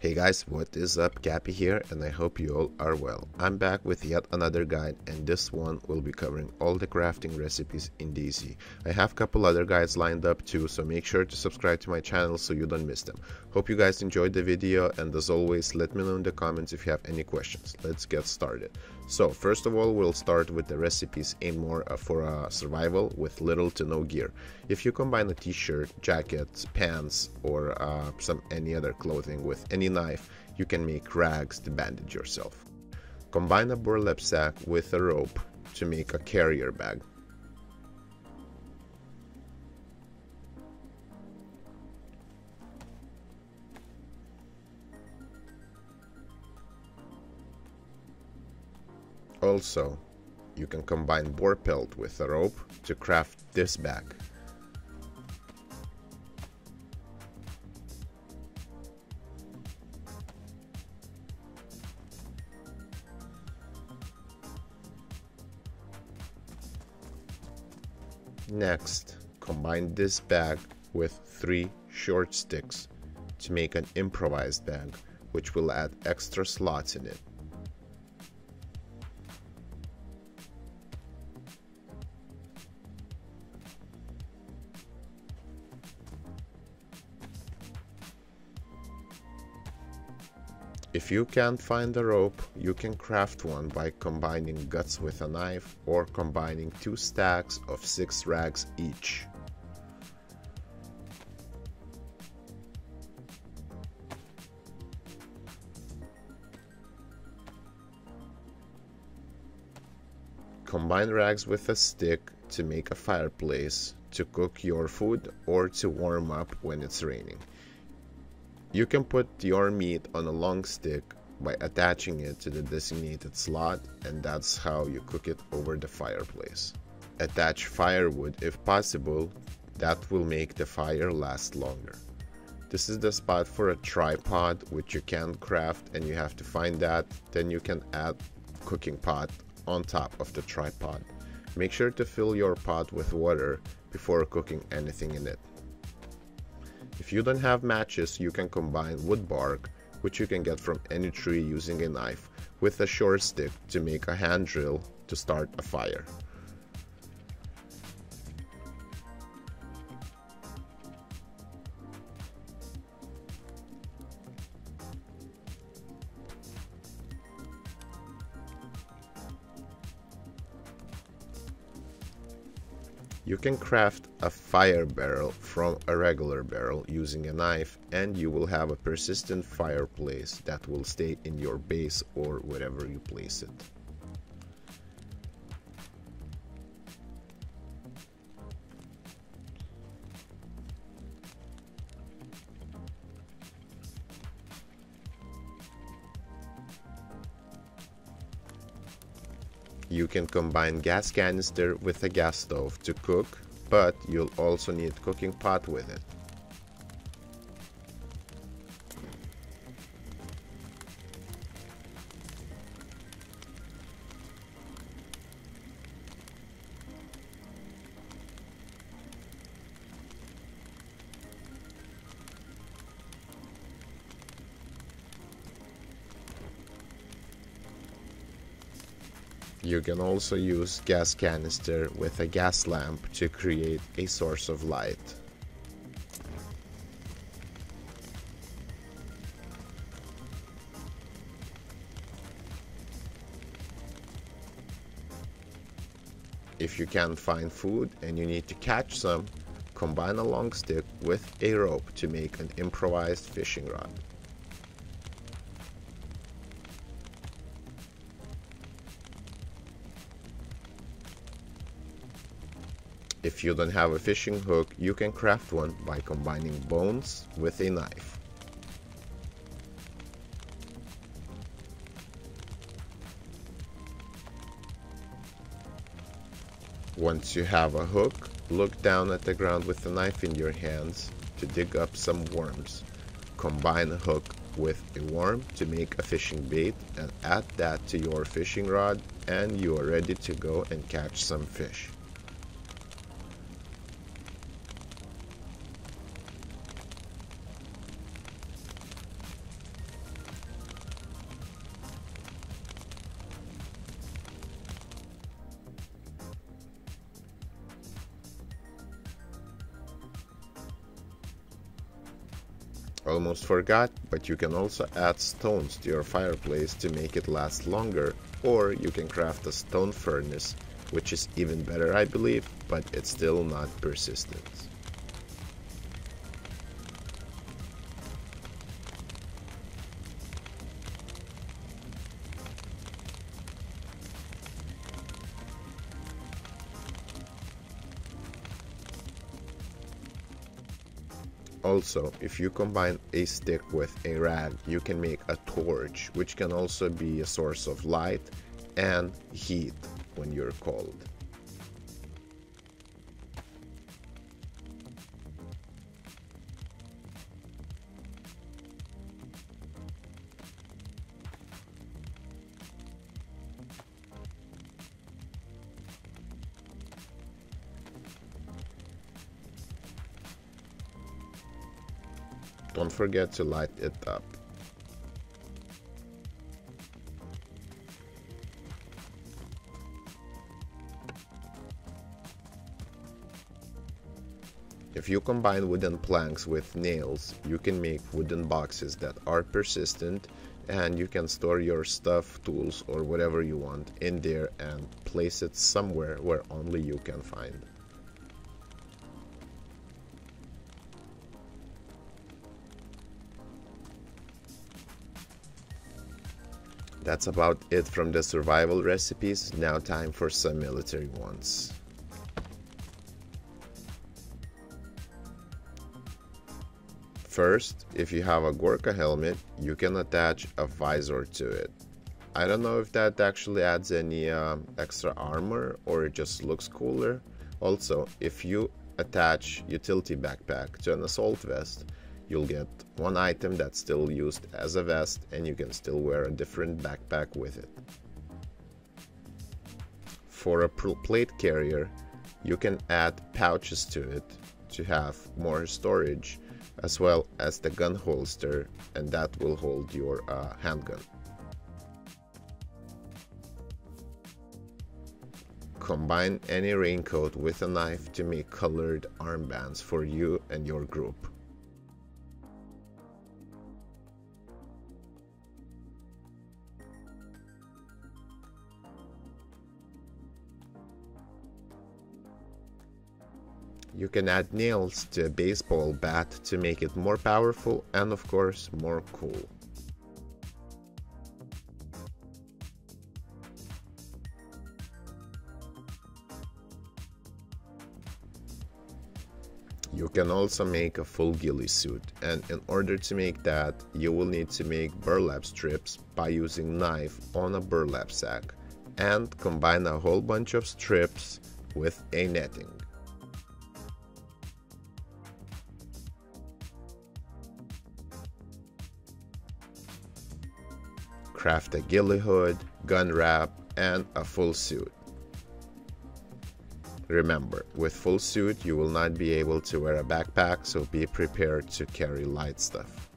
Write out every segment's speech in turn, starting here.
Hey guys, what is up? Cappie here, and I hope you all are well. I'm back with yet another guide, and this one will be covering all the crafting recipes in DayZ. I have a couple other guides lined up too, so make sure to subscribe to my channel so you don't miss them. Hope you guys enjoyed the video, and as always, let me know in the comments if you have any questions. Let's get started. So, first of all, we'll start with the recipes aimed more uh, for uh, survival with little to no gear. If you combine a t-shirt, jacket, pants, or uh, some any other clothing with any knife, you can make rags to bandage yourself. Combine a burlap sack with a rope to make a carrier bag. Also, you can combine boar pelt with a rope to craft this bag. Next, combine this bag with three short sticks to make an improvised bag, which will add extra slots in it. If you can't find a rope, you can craft one by combining guts with a knife or combining two stacks of six rags each. Combine rags with a stick to make a fireplace to cook your food or to warm up when it's raining. You can put your meat on a long stick by attaching it to the designated slot and that's how you cook it over the fireplace. Attach firewood if possible, that will make the fire last longer. This is the spot for a tripod which you can craft and you have to find that, then you can add cooking pot on top of the tripod. Make sure to fill your pot with water before cooking anything in it. If you don't have matches, you can combine wood bark, which you can get from any tree using a knife, with a short stick to make a hand drill to start a fire. You can craft a fire barrel from a regular barrel using a knife and you will have a persistent fireplace that will stay in your base or wherever you place it. You can combine gas canister with a gas stove to cook, but you'll also need cooking pot with it. You can also use gas canister with a gas lamp to create a source of light. If you can't find food and you need to catch some, combine a long stick with a rope to make an improvised fishing rod. If you don't have a fishing hook, you can craft one by combining bones with a knife. Once you have a hook, look down at the ground with a knife in your hands to dig up some worms. Combine a hook with a worm to make a fishing bait and add that to your fishing rod and you are ready to go and catch some fish. Almost forgot, but you can also add stones to your fireplace to make it last longer, or you can craft a stone furnace, which is even better I believe, but it's still not persistent. Also, if you combine a stick with a rag, you can make a torch, which can also be a source of light and heat when you're cold. Don't forget to light it up. If you combine wooden planks with nails, you can make wooden boxes that are persistent and you can store your stuff, tools, or whatever you want in there and place it somewhere where only you can find. That's about it from the survival recipes, now time for some military ones. First, if you have a Gorka helmet, you can attach a visor to it. I don't know if that actually adds any uh, extra armor or it just looks cooler. Also, if you attach utility backpack to an assault vest, you'll get one item that's still used as a vest and you can still wear a different backpack with it. For a plate carrier, you can add pouches to it to have more storage as well as the gun holster and that will hold your uh, handgun. Combine any raincoat with a knife to make colored armbands for you and your group. You can add nails to a baseball bat to make it more powerful and of course more cool. You can also make a full ghillie suit and in order to make that you will need to make burlap strips by using knife on a burlap sack and combine a whole bunch of strips with a netting. Craft a ghillie hood, gun wrap, and a full suit. Remember, with full suit you will not be able to wear a backpack, so be prepared to carry light stuff.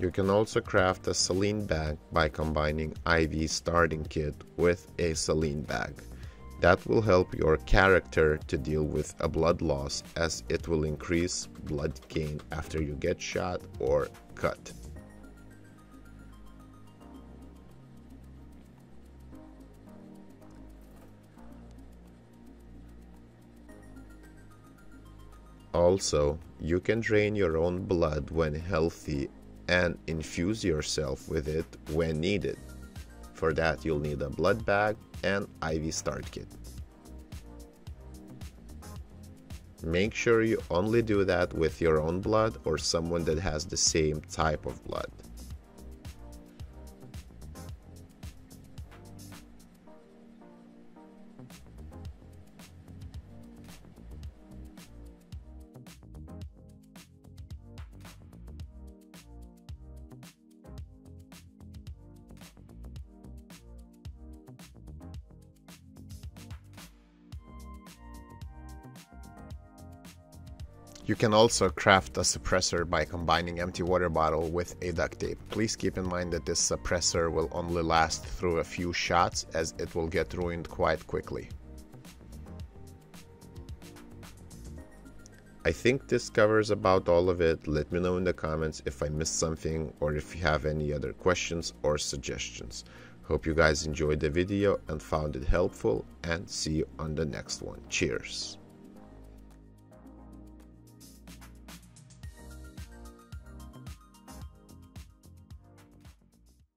You can also craft a saline bag by combining IV starting kit with a saline bag. That will help your character to deal with a blood loss as it will increase blood gain after you get shot or cut. Also, you can drain your own blood when healthy and infuse yourself with it when needed. For that, you'll need a blood bag and IV start kit. Make sure you only do that with your own blood or someone that has the same type of blood. You can also craft a suppressor by combining empty water bottle with a duct tape. Please keep in mind that this suppressor will only last through a few shots as it will get ruined quite quickly. I think this covers about all of it. Let me know in the comments if I missed something or if you have any other questions or suggestions. Hope you guys enjoyed the video and found it helpful and see you on the next one. Cheers!